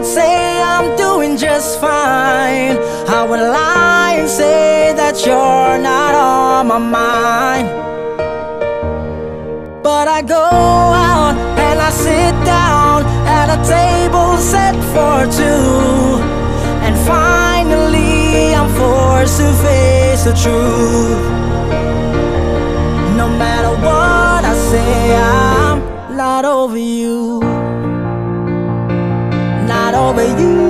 would say I'm doing just fine. I would lie and say that you're not on my mind. But I go out and I sit down at a table set for two. And finally, I'm forced to face the truth. No matter what I say, I'm not over you. Not over you.